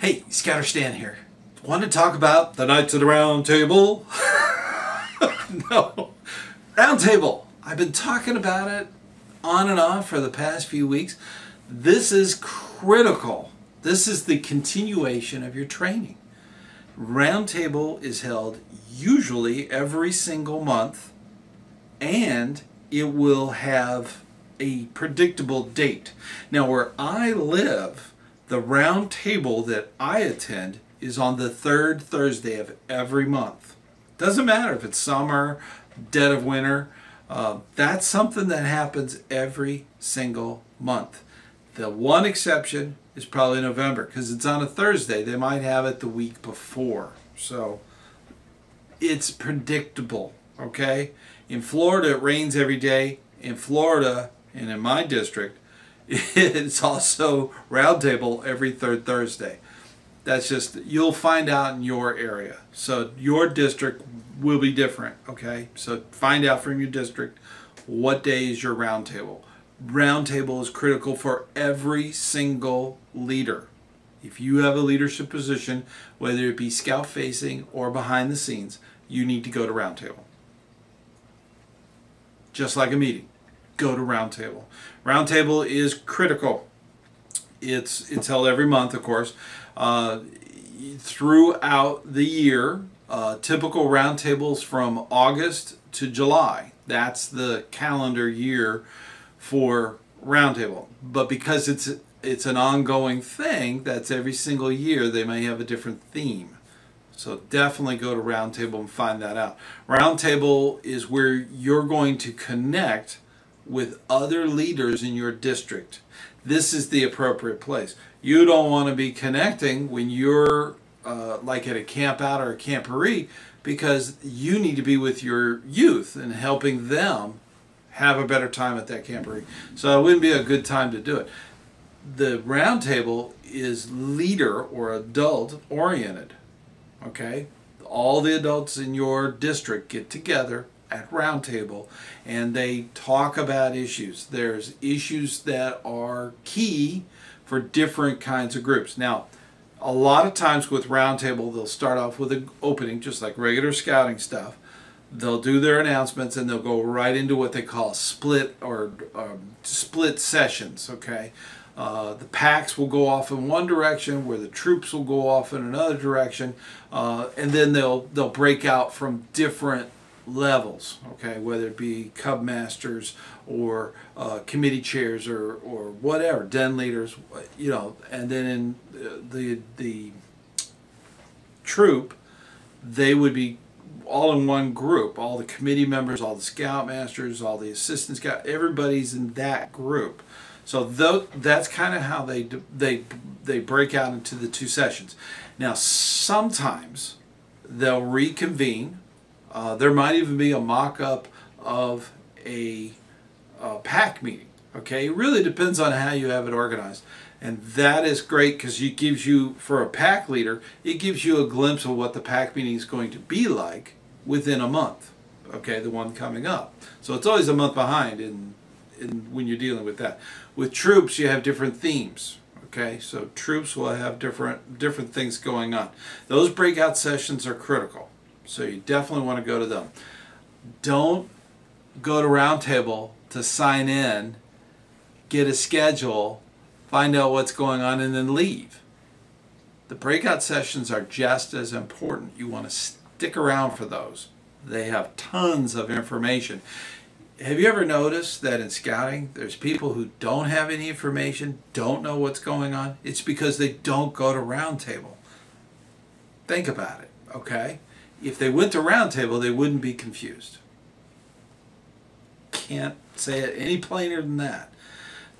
Hey, Scouter Stan here. Want to talk about the Knights of the Round Table? no. Round Table. I've been talking about it on and off for the past few weeks. This is critical. This is the continuation of your training. Round Table is held usually every single month and it will have a predictable date. Now, where I live, the round table that I attend is on the third Thursday of every month. Doesn't matter if it's summer, dead of winter, uh, that's something that happens every single month. The one exception is probably November because it's on a Thursday. They might have it the week before. So it's predictable, okay? In Florida, it rains every day. In Florida, and in my district, it's also roundtable every third Thursday. That's just, you'll find out in your area. So your district will be different, okay? So find out from your district what day is your roundtable. Roundtable is critical for every single leader. If you have a leadership position, whether it be scout facing or behind the scenes, you need to go to roundtable. Just like a meeting, go to roundtable. Roundtable is critical. It's it's held every month, of course. Uh, throughout the year, uh, typical roundtables from August to July. That's the calendar year for roundtable. But because it's it's an ongoing thing, that's every single year they may have a different theme. So definitely go to Roundtable and find that out. Roundtable is where you're going to connect with other leaders in your district. This is the appropriate place. You don't want to be connecting when you're uh, like at a camp out or a camporee because you need to be with your youth and helping them have a better time at that camporee. So it wouldn't be a good time to do it. The roundtable is leader or adult oriented. Okay? All the adults in your district get together at roundtable and they talk about issues. There's issues that are key for different kinds of groups. Now, a lot of times with roundtable, they'll start off with an opening, just like regular scouting stuff. They'll do their announcements and they'll go right into what they call split or um, split sessions. Okay, uh, the packs will go off in one direction, where the troops will go off in another direction, uh, and then they'll they'll break out from different levels. Okay, whether it be cub masters or uh, committee chairs or or whatever, den leaders, you know, and then in the the troop, they would be all in one group. All the committee members, all the scoutmasters, all the assistant scout, everybody's in that group. So that's kind of how they they they break out into the two sessions. Now sometimes they'll reconvene. Uh, there might even be a mock-up of a, a pack meeting. Okay, it really depends on how you have it organized, and that is great because it gives you, for a pack leader, it gives you a glimpse of what the pack meeting is going to be like within a month. Okay, the one coming up. So it's always a month behind in in, when you're dealing with that. With troops, you have different themes. Okay, so troops will have different different things going on. Those breakout sessions are critical, so you definitely want to go to them. Don't go to Roundtable to sign in, get a schedule, find out what's going on, and then leave. The breakout sessions are just as important. You want to stick around for those. They have tons of information have you ever noticed that in scouting there's people who don't have any information, don't know what's going on? It's because they don't go to roundtable. Think about it, okay? If they went to roundtable, they wouldn't be confused. Can't say it any plainer than that.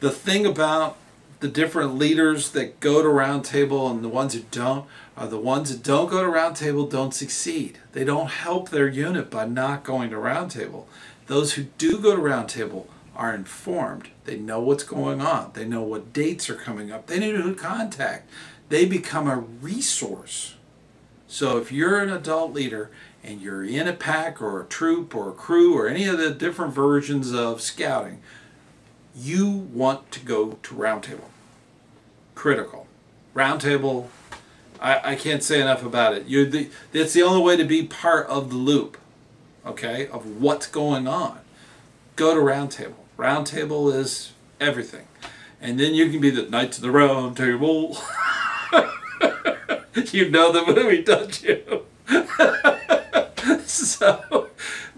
The thing about the different leaders that go to roundtable and the ones who don't are the ones that don't go to roundtable don't succeed. They don't help their unit by not going to roundtable. Those who do go to Roundtable are informed. They know what's going on. They know what dates are coming up. They know who to contact. They become a resource. So if you're an adult leader and you're in a pack or a troop or a crew or any of the different versions of scouting, you want to go to Roundtable. Critical. Roundtable I, I can't say enough about it. You're the, that's the only way to be part of the loop, okay, of what's going on. Go to Roundtable. Roundtable is everything. And then you can be the Knights of the Round Table. you know the movie, don't you? so,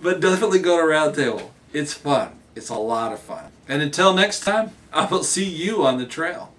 but definitely go to Roundtable. It's fun. It's a lot of fun. And until next time, I will see you on the trail.